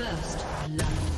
First blood.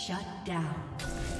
Shut down.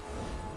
うん。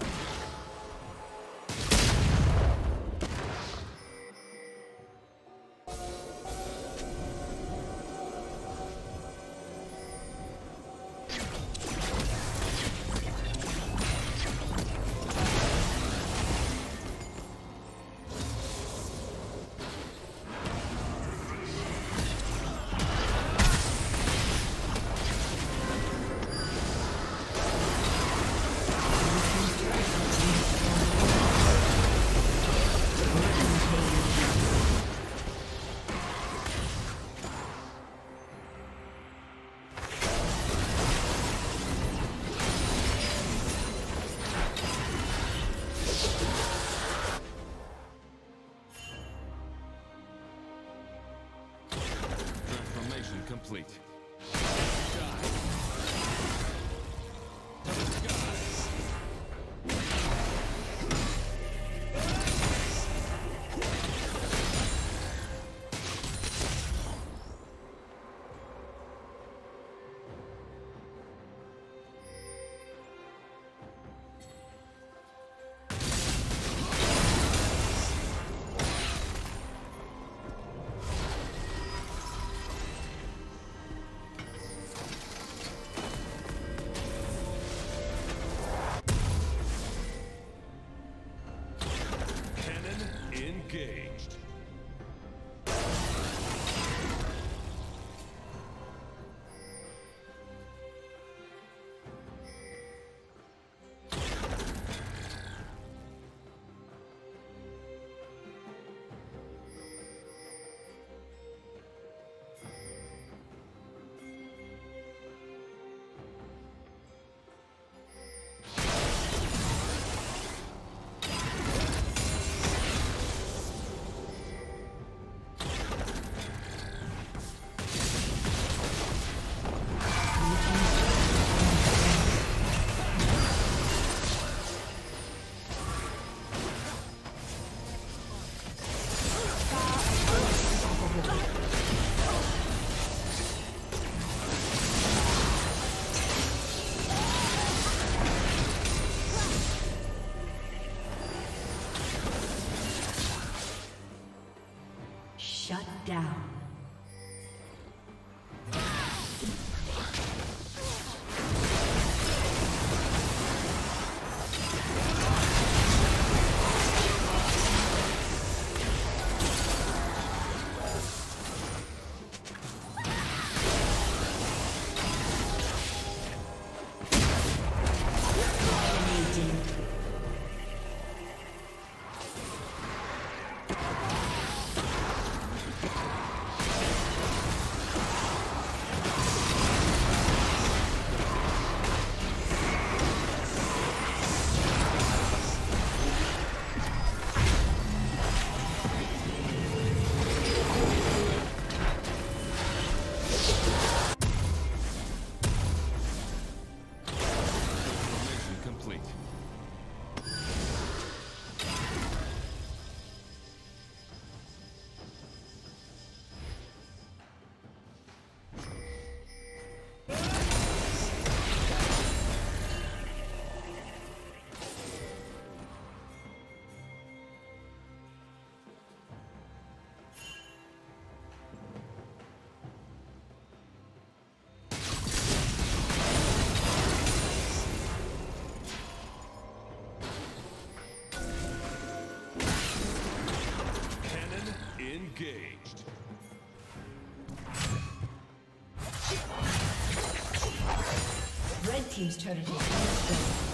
Team's turret is destroyed.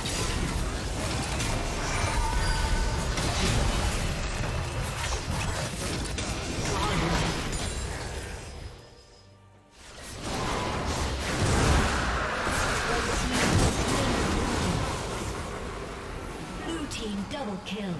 double kill.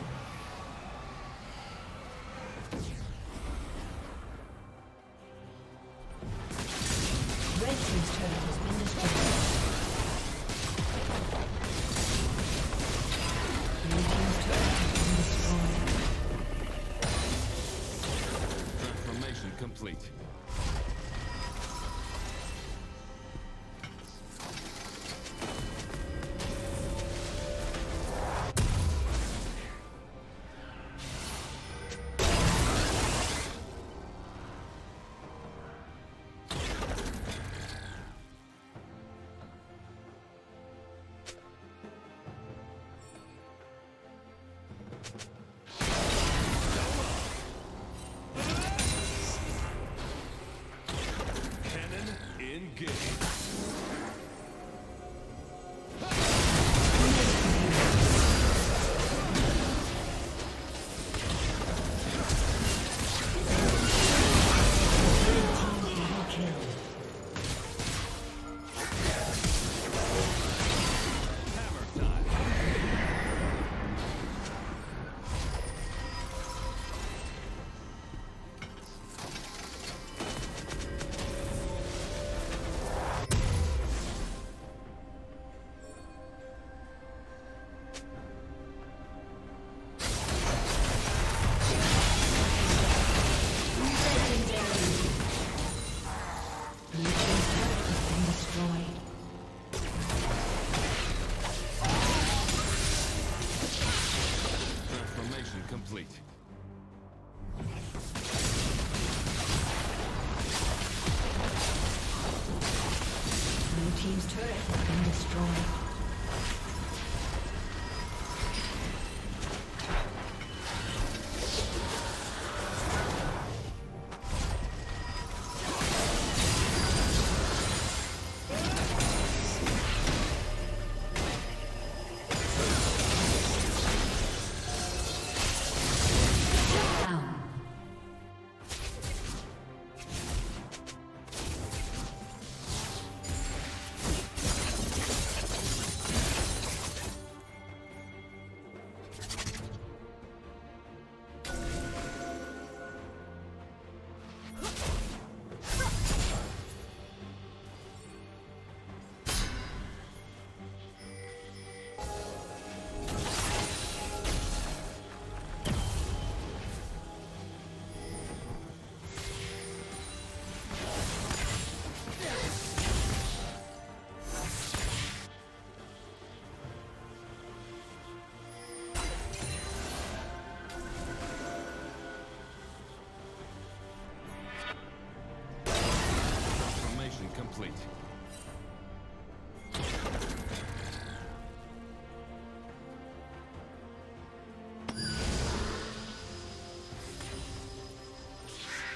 Complete.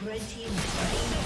Red team